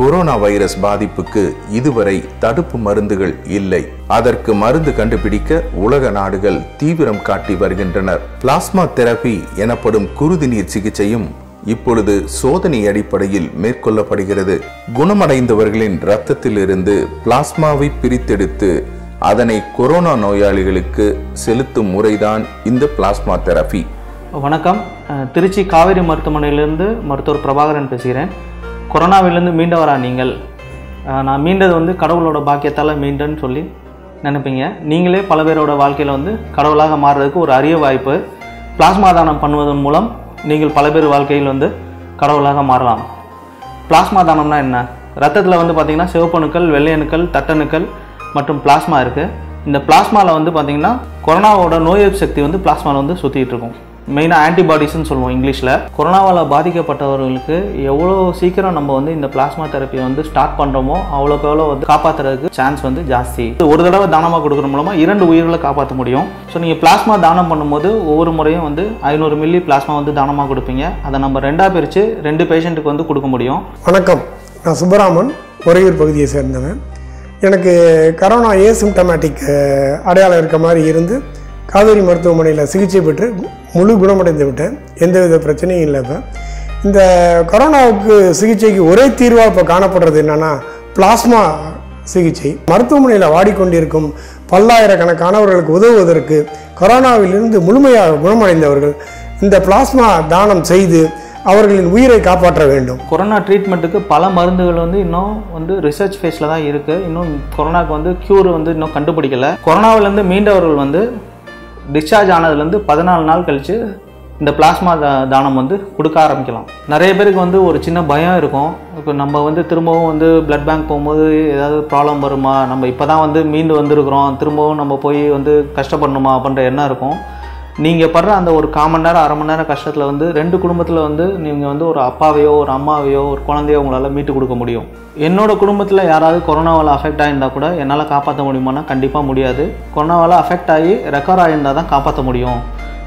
Corona virus பாதிப்புக்கு இதுவரை தடுப்பு மருந்துகள் இல்லை. அதற்கு மருந்து கண்டுபிடிக்க உலக நாடுகள் தீவிரம் காட்டி வருகின்றனர். பிளாஸ்மா தெரபி எனப்படும் குருதி நீர் சிகிச்சையும் இப்பொழுது சோதனை அடிப்படையில் மேற்கொள்ளப்படுகிறது. குணமடைந்தவர்களின் இரத்தத்திலிருந்து பிளாஸ்மாவை பிரித்தெடுத்து அதனை கொரோனா நோயாளிகளுக்கு செலுத்தும் முறைதான் இந்த பிளாஸ்மா தெரபி. வணக்கம். திருச்சி காவேரி மருத்துவமனையிலிருந்து மருத்துவர் பிரபாகரன் பேசுகிறேன். கொரோனாவிலேருந்து மீண்டவரா நீங்கள்? நான் மீண்டது வந்து கடவுளோட பாக்கியத்தால் மீண்டன்னு சொல்லி நினைப்பீங்க. நீங்களே பல பேரோட வாழ்க்கையில் வந்து கடவுளாக மாறுறதுக்கு ஒரு அரிய வாய்ப்பு. பிளாஸ்மா தானம் பண்ணுவதன் மூலம் நீங்கள் பல பேர் வாழ்க்கையில் வந்து கடவுளாக மாறலாம். பிளாஸ்மா தானம்னா என்ன? ரத்தத்தில் வந்து பார்த்திங்கன்னா சிவப்பணுக்கள் வெள்ளையணுக்கள் தட்டணுக்கள் மற்றும் பிளாஸ்மா இருக்குது இந்த பிளாஸ்மாவில் வந்து பார்த்திங்கன்னா கொரோனாவோட நோய் எதிர்ப்பு சக்தி வந்து பிளாஸ்மாவில் வந்து சுற்றிட்டு இருக்கும். மெயினாக ஆன்டிபாடிஸ்னு சொல்லுவோம் இங்கிலீஷில். கொரோனாவால் பாதிக்கப்பட்டவர்களுக்கு எவ்வளோ சீக்கிரம் நம்ம வந்து இந்த பிளாஸ்மா தெரப்பியை வந்து ஸ்டார்ட் பண்ணுறோமோ அவ்வளோக்கு எவ்வளோ வந்து காப்பாற்றுறதுக்கு சான்ஸ் வந்து ஜாஸ்தி. ஒரு தடவை தானமாக கொடுக்குற மூலமாக இரண்டு உயிர்களை காப்பாற்ற முடியும். ஸோ நீங்கள் பிளாஸ்மா தானம் பண்ணும்போது ஒவ்வொரு முறையும் வந்து ஐநூறு மில்லி பிளாஸ்மா வந்து தானமாக கொடுப்பீங்க. அதை நம்ம ரெண்டாக பிரித்து ரெண்டு பேஷண்ட்டுக்கு வந்து கொடுக்க முடியும். வணக்கம். நான் சுப்பராமன் உறையூர் பகுதியை சேர்ந்தவன். எனக்கு கரோனா ஏசிம்டமேட்டிக் அடையாளம் இருக்க மாதிரி இருந்து காவேரி மருத்துவமனையில் சிகிச்சை பெற்று முழு குணமடைந்து விட்டேன். எந்தவித பிரச்சனையும் இல்லை இப்போ இந்த கொரோனாவுக்கு சிகிச்சைக்கு ஒரே தீர்வாக இப்போ காணப்படுறது என்னன்னா பிளாஸ்மா சிகிச்சை. மருத்துவமனையில் வாடிக்கொண்டிருக்கும் பல்லாயிரக்கணக்கானவர்களுக்கு உதவுவதற்கு கொரோனாவிலிருந்து முழுமையாக குணமடைந்தவர்கள் இந்த பிளாஸ்மா தானம் செய்து அவர்களின் உயிரை காப்பாற்ற வேண்டும். கொரோனா ட்ரீட்மெண்ட்டுக்கு பல மருந்துகள் வந்து இன்னும் வந்து ரிசர்ச் ஃபேஸில் தான் இருக்குது இன்னும் கொரோனாக்கு வந்து க்யூர் வந்து இன்னும் கண்டுபிடிக்கல. கொரோனாவிலேருந்து மீண்டவர்கள் வந்து டிஸ்சார்ஜ் ஆனதுலேருந்து பதினாலு நாள் கழித்து இந்த பிளாஸ்மா தானம் வந்து கொடுக்க ஆரம்பிக்கலாம். நிறைய பேருக்கு வந்து ஒரு சின்ன பயம் இருக்கும். இப்போ நம்ம வந்து திரும்பவும் வந்து பிளட் பேங்க் போகும்போது ஏதாவது ப்ராப்ளம் வருமா? நம்ம இப்போ தான் வந்து மீண்டு வந்திருக்கிறோம். திரும்பவும் நம்ம போய் வந்து கஷ்டப்படணுமா அப்படின்ற எண்ணம் இருக்கும். நீங்கள் படுற அந்த ஒரு கால் நேரம் அரை மணி நேரம் கஷ்டத்தில் வந்து ரெண்டு குடும்பத்தில் வந்து நீங்கள் வந்து ஒரு அப்பாவையோ ஒரு அம்மாவையோ ஒரு குழந்தையோ உங்களால் மீட்டு கொடுக்க முடியும். என்னோட குடும்பத்தில் யாராவது கொரோனாவால் அஃபெக்ட் ஆகியிருந்தால் கூட என்னால் காப்பாற்ற முடியுமானா கண்டிப்பாக முடியாது. கொரோனாவால் அஃபெக்ட் ஆகி ரெக்கவர் ஆகியிருந்தால் தான் காப்பாற்ற முடியும்.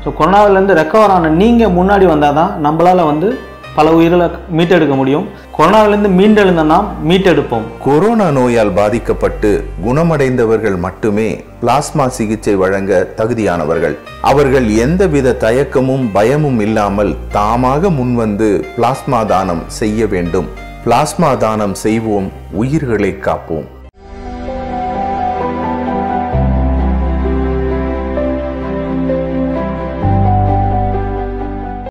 ஸோ கொரோனாவிலேருந்து ரெக்கவர் ஆன நீங்கள் முன்னாடி வந்தால் தான் நம்மளால் வந்து பல உயிர்களை மீட்டெடுக்க முடியும். கொனாலிருந்து மீண்டெழுந்த நாம் மீட்டெடுப்போம். கொரோனா நோயால் பாதிக்கப்பட்டு குணமடைந்தவர்கள் மட்டுமே பிளாஸ்மா சிகிச்சை வழங்க தகுதியானவர்கள். அவர்கள் எந்தவித தயக்கமும் பயமும் இல்லாமல் தாமாக முன்வந்து பிளாஸ்மா தானம் செய்ய வேண்டும். பிளாஸ்மா தானம் செய்வோம் உயிர்களை காப்போம்.